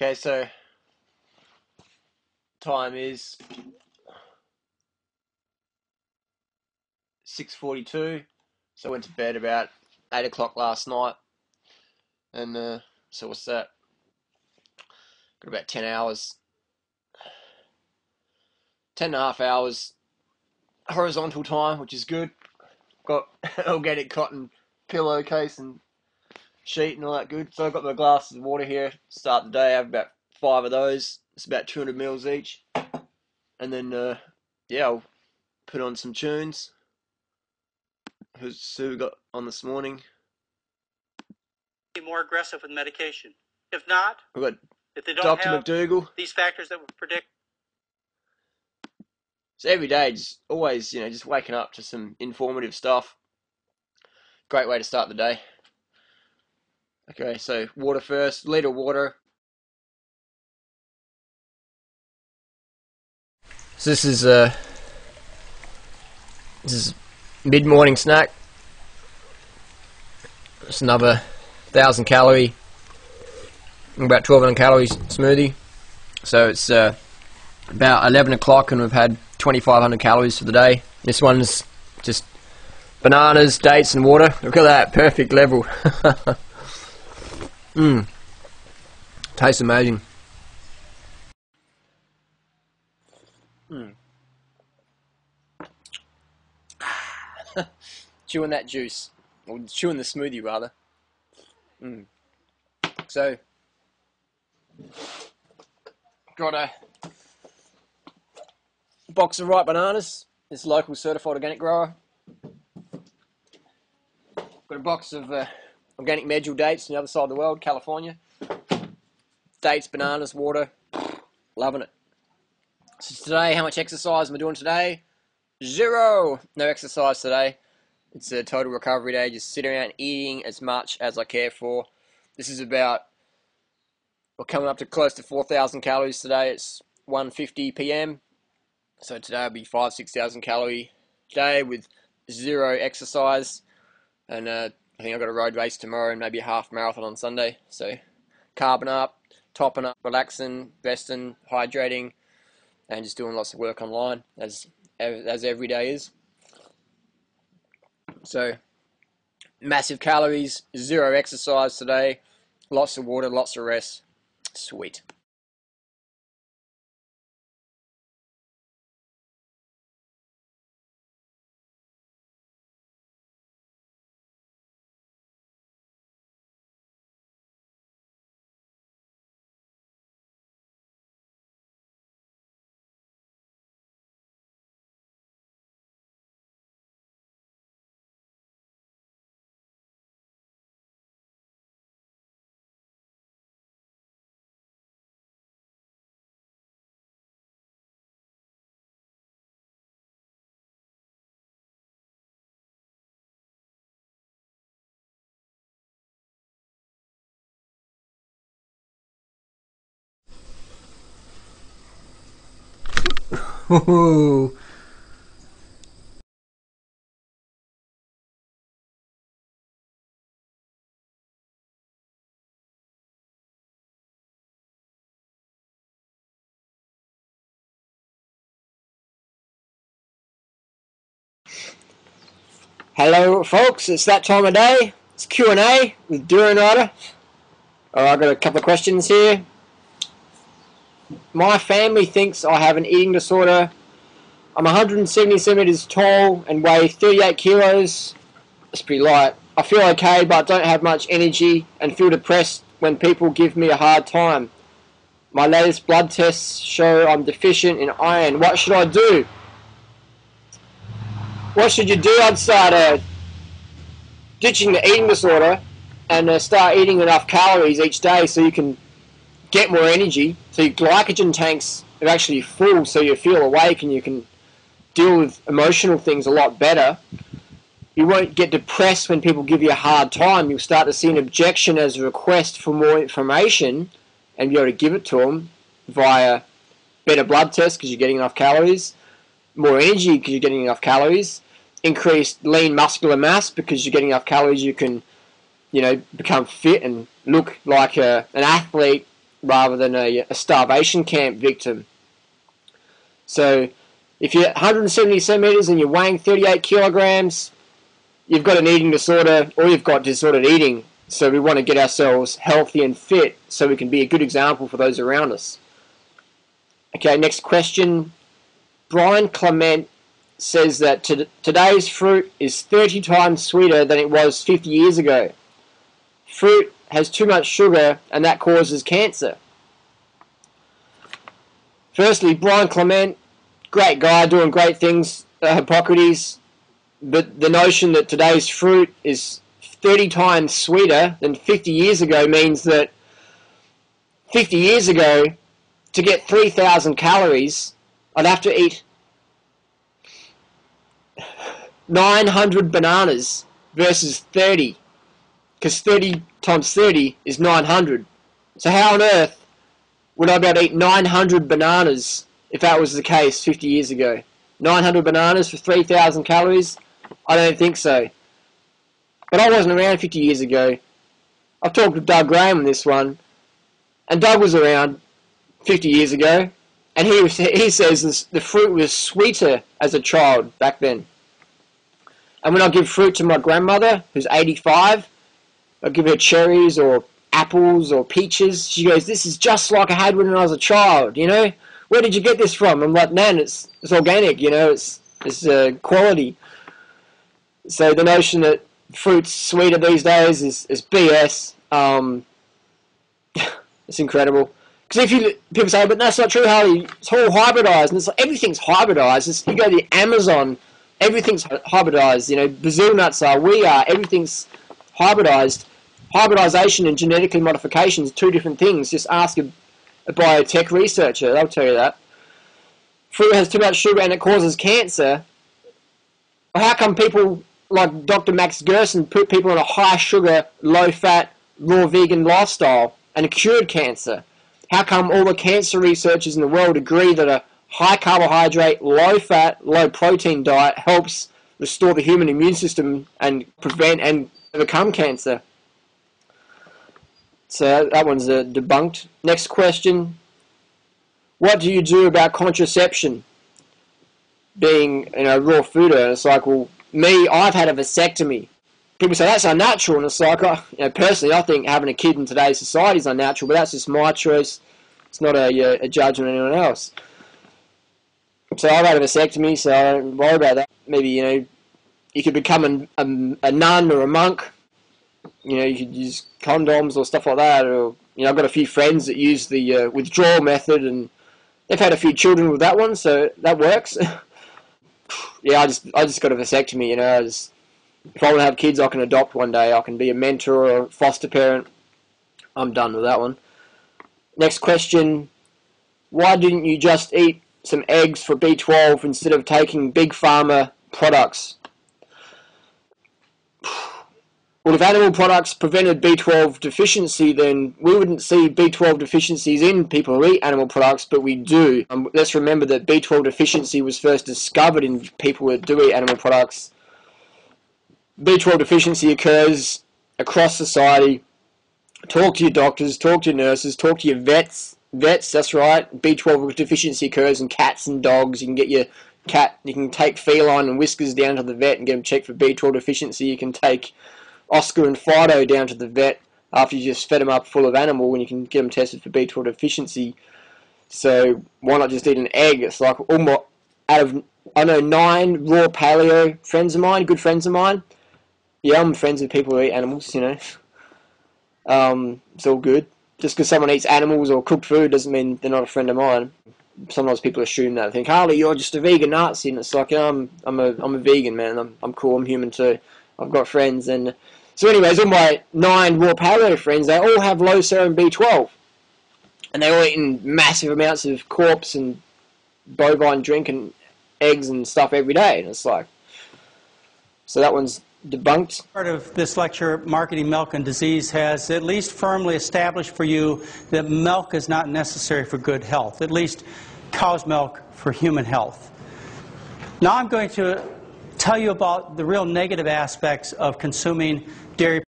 Okay, so time is six forty-two. So I went to bed about eight o'clock last night, and uh, so what's that? Got about ten hours, ten and a half hours horizontal time, which is good. Got organic cotton pillowcase and sheet and all that good. So I've got my glasses of water here. Start the day. I have about five of those. It's about 200 mils each. And then, uh, yeah, I'll put on some tunes. Who's Sue got on this morning? Be more aggressive with medication. If not, We've got if they don't Dr. have McDougall. these factors that would predict So every day, just always, you know, just waking up to some informative stuff. Great way to start the day. Okay, so water first, liter water. So this is uh this is mid morning snack. It's another thousand calorie, about twelve hundred calories smoothie. So it's uh, about 11 o'clock and we've had 2500 calories for the day. This one's just bananas, dates and water. Look at that, perfect level. Mmm. Tastes amazing. Mm. chewing that juice. Or chewing the smoothie rather. Mm. So got a box of ripe bananas. This local certified organic grower. Got a box of uh, organic medjool dates on the other side of the world, California. Dates, bananas, water. Loving it. So today, how much exercise am I doing today? Zero. No exercise today. It's a total recovery day. Just sitting around eating as much as I care for. This is about we're coming up to close to 4,000 calories today. It's 1:50 p.m. So today will be five, six thousand calorie day with zero exercise, and uh, I think I've got a road race tomorrow and maybe a half marathon on Sunday. So carbon up, topping up, relaxing, resting, hydrating, and just doing lots of work online as as every day is. So massive calories, zero exercise today, lots of water, lots of rest. Sweet. Hello, folks. It's that time of day. It's Q and A with Durianrider. I've got a couple of questions here. My family thinks I have an eating disorder. I'm 170 centimeters tall and weigh 38 kilos. That's pretty light. I feel okay, but don't have much energy and feel depressed when people give me a hard time. My latest blood tests show I'm deficient in iron. What should I do? What should you do? I'd start uh, ditching the eating disorder and uh, start eating enough calories each day so you can get more energy. So your glycogen tanks are actually full, so you feel awake and you can deal with emotional things a lot better. You won't get depressed when people give you a hard time. You'll start to see an objection as a request for more information and be able to give it to them via better blood tests because you're getting enough calories, more energy because you're getting enough calories, increased lean muscular mass because you're getting enough calories. You can, you know, become fit and look like a, an athlete rather than a, a starvation camp victim. So if you're 170 centimeters and you're weighing 38 kilograms, you've got an eating disorder or you've got disordered eating. So we want to get ourselves healthy and fit so we can be a good example for those around us. Okay, next question. Brian Clement says that to today's fruit is 30 times sweeter than it was 50 years ago. Fruit has too much sugar and that causes cancer. Firstly, Brian Clement, great guy doing great things, uh, Hippocrates, but the notion that today's fruit is 30 times sweeter than 50 years ago means that 50 years ago, to get 3,000 calories, I'd have to eat 900 bananas versus 30. Because 30 times 30 is 900. So how on earth would I be able to eat 900 bananas if that was the case 50 years ago? 900 bananas for 3,000 calories? I don't think so. But I wasn't around 50 years ago. I've talked to Doug Graham on this one, and Doug was around 50 years ago, and he, he says the fruit was sweeter as a child back then. And when I give fruit to my grandmother, who's 85, I give her cherries or apples or peaches. She goes, "This is just like I had when I was a child." You know, where did you get this from? I'm like, man, it's it's organic. You know, it's it's uh, quality. So the notion that fruit's sweeter these days is, is BS. Um, it's incredible. Because if you people say, but that's not true, Harley. It's all hybridized, and it's like everything's hybridized. It's, you go to the Amazon, everything's hybridized. You know, Brazil nuts are, we are, everything's hybridized. Hybridization and genetically modification is two different things. Just ask a, a biotech researcher; they'll tell you that. Fruit has too much sugar and it causes cancer. Well, how come people like Dr. Max Gerson put people on a high sugar, low fat, raw vegan lifestyle and cured cancer? How come all the cancer researchers in the world agree that a high carbohydrate, low fat, low protein diet helps restore the human immune system and prevent and overcome cancer? So that one's uh, debunked. Next question. What do you do about contraception? Being you know raw food, and it's like, well, me, I've had a vasectomy. People say that's unnatural, and it's like, I, you know, personally, I think having a kid in today's society is unnatural, but that's just my choice. It's not a, a judgment of anyone else. So I've had a vasectomy, so I don't worry about that. Maybe, you know, you could become a, a, a nun or a monk. You know, you could use condoms or stuff like that. Or, you know, I've got a few friends that use the uh, withdrawal method, and they've had a few children with that one, so that works. yeah, I just I just got a vasectomy. You know, I just, if I want to have kids, I can adopt one day. I can be a mentor or a foster parent. I'm done with that one. Next question: Why didn't you just eat some eggs for B12 instead of taking big pharma products? Well, if animal products prevented B12 deficiency, then we wouldn't see B12 deficiencies in people who eat animal products, but we do. Um, let's remember that B12 deficiency was first discovered in people who do eat animal products. B12 deficiency occurs across society. Talk to your doctors, talk to your nurses, talk to your vets. Vets, that's right. B12 deficiency occurs in cats and dogs. You can get your cat, you can take feline and whiskers down to the vet and get them checked for B12 deficiency. You can take Oscar and Fido down to the vet after you just fed them up full of animal when you can get them tested for B12 deficiency. So why not just eat an egg? It's like almost out of I know nine raw paleo friends of mine, good friends of mine. Yeah, I'm friends with people who eat animals. You know, um, it's all good. Just because someone eats animals or cooked food doesn't mean they're not a friend of mine. Sometimes people assume that. I think Harley, you're just a vegan Nazi, and it's like I'm I'm a I'm a vegan man. I'm I'm cool. I'm human too. I've got friends and so anyways, all my nine raw paleo friends, they all have low serum B12. And they're all eating massive amounts of corpse and bovine drink and eggs and stuff every day. And it's like, so that one's debunked. Part of this lecture, Marketing Milk and Disease, has at least firmly established for you that milk is not necessary for good health, at least cow's milk for human health. Now I'm going to tell you about the real negative aspects of consuming dairy